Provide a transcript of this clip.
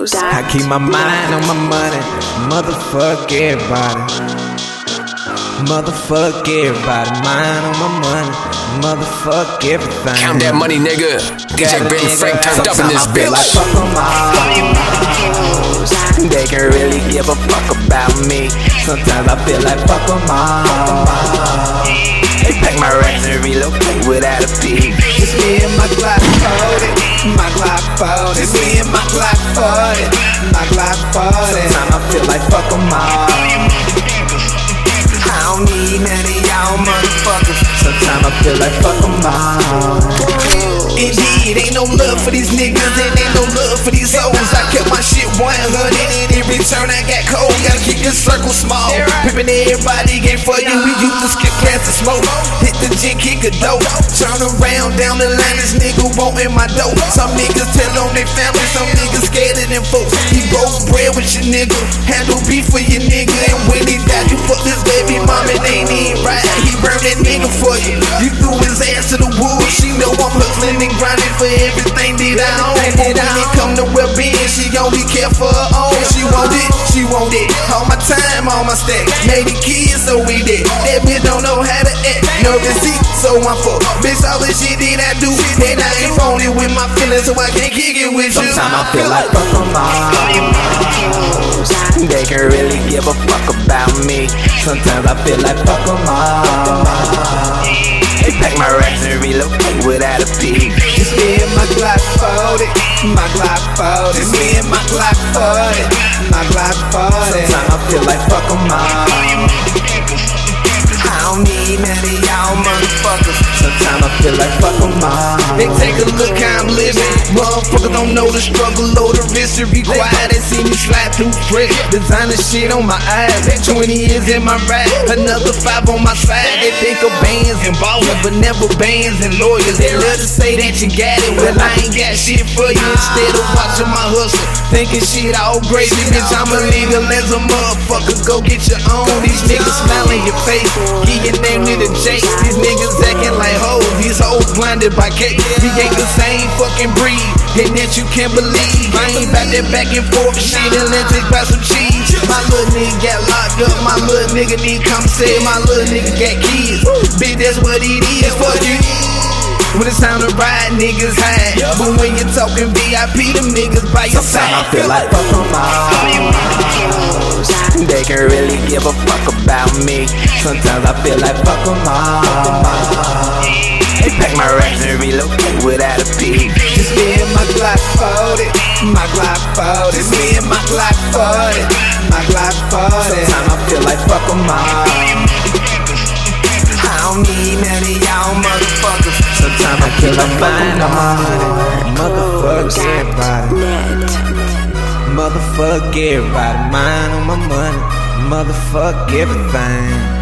I keep my mind on my money. Motherfuck everybody. Motherfuck everybody. Mind on my money. Motherfuck everything. Count that money, nigga. DJ Ben nigga Frank turned up in Sometimes this I feel bitch. like fuck 'em all. They can really give a fuck about me. Sometimes I feel like fuck 'em all. And relocate without a peep. It's me and my Glock 40, my Glock 40. It's me and my Glock 40, my Glock 40. Sometimes I feel like fuck 'em all. I don't need none of y'all motherfuckers. Sometimes I feel like fuck 'em all. Indeed, ain't no love for these niggas and ain't no love for these hoes. I kept my shit 100 return I got cold. Gotta keep this circle small. Pimpin' everybody game for you. We used to skip class and smoke. Hit the gym, kick a dope. Turn around down the line, this nigga wantin' my dope. Some niggas tell on their family, some niggas scared of them folks. He broke bread with your nigga, handle beef for your nigga. And when and grinding for everything that I own. But when it come to well being, she only care for her own. She want it, she want it. All my time, all my stack. Made the kids, so we did. That bitch don't know how to act. No receipt, so I'm fucked. Bitch, all the shit that I do, and I ain't phony with my feelings, so I can't kick it with you. Sometimes I feel like all. They can really give a fuck about me. Sometimes I feel like fuck relocate without a peep. It's me and my Glock 40, my Glock 40. It's me and my Glock 40, my Glock 40. Sometimes I feel like fuck 'em all. I don't need of y'all motherfuckers. Sometimes I feel like fuck. They take a look how I'm living. Motherfuckers don't know the struggle or the risk it required. They see me slide through fresh designer shit on my eyes. 20 years in my ride, another five on my side. They think of bands and ballers, but never bands and lawyers. They love to say that you got it, well I ain't got shit for you. Instead of watching my hustle, thinking shit all crazy. Bitch, I'm illegal as a motherfucker. Go get your own. These niggas smiling your face, give your name to the J. These niggas blinded by cake. We ain't the same fucking breed, and that you can't believe. I ain't about that back and forth shit unless they buy some cheese. My little nigga got locked up. My little nigga need come say my little nigga got kids. Bitch, that's what it is. Fuck you. When it's time to ride, niggas hide. But when you're talking VIP, them niggas by your Sometimes I feel like fuck 'em all. They can really give a fuck about me. Sometimes I feel like fuck 'em all. Without a peep. It's me and my Glock 40, my Glock 40. It's me and my Glock 40, my Glock 40. Sometimes I feel like fuck 'em all. I don't need none of y'all motherfuckers. Sometimes I feel like fuck 'em all. Motherfuck everybody. Motherfuck everybody. Mind on my money. Motherfuck everything.